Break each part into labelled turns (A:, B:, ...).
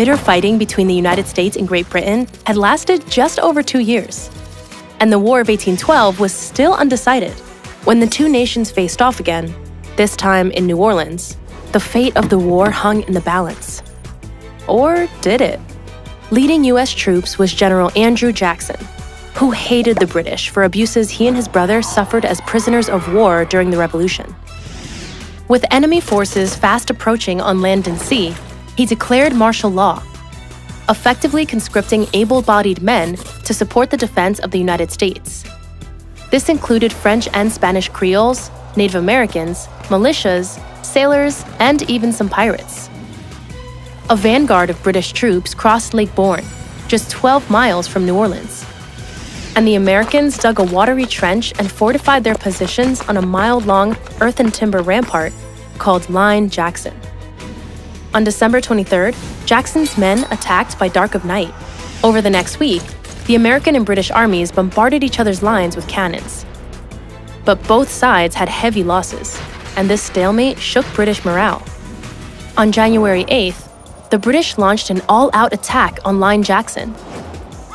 A: bitter fighting between the United States and Great Britain had lasted just over two years. And the War of 1812 was still undecided. When the two nations faced off again, this time in New Orleans, the fate of the war hung in the balance. Or did it? Leading US troops was General Andrew Jackson, who hated the British for abuses he and his brother suffered as prisoners of war during the Revolution. With enemy forces fast approaching on land and sea, he declared martial law, effectively conscripting able bodied men to support the defense of the United States. This included French and Spanish Creoles, Native Americans, militias, sailors, and even some pirates. A vanguard of British troops crossed Lake Borgne, just 12 miles from New Orleans. And the Americans dug a watery trench and fortified their positions on a mile long earth and timber rampart called Line Jackson. On December 23rd, Jackson's men attacked by dark of night. Over the next week, the American and British armies bombarded each other's lines with cannons. But both sides had heavy losses, and this stalemate shook British morale. On January 8th, the British launched an all out attack on Line Jackson.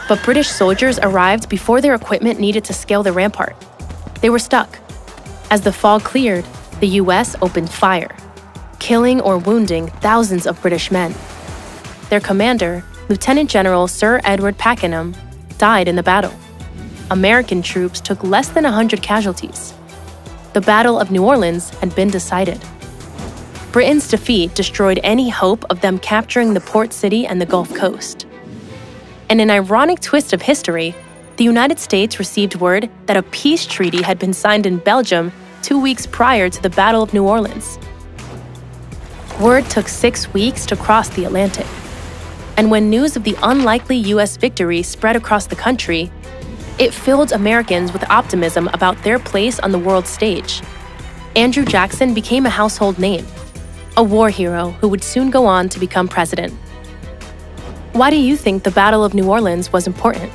A: But British soldiers arrived before their equipment needed to scale the rampart. They were stuck. As the fog cleared, the US opened fire, killing or wounding thousands of British men. Their commander, Lieutenant General Sir Edward Pakenham, died in the battle. American troops took less than 100 casualties. The Battle of New Orleans had been decided. Britain's defeat destroyed any hope of them capturing the port city and the Gulf Coast. In an ironic twist of history, the United States received word that a peace treaty had been signed in Belgium two weeks prior to the Battle of New Orleans. Word took six weeks to cross the Atlantic. And when news of the unlikely US victory spread across the country, it filled Americans with optimism about their place on the world stage. Andrew Jackson became a household name, a war hero who would soon go on to become president. Why do you think the Battle of New Orleans was important?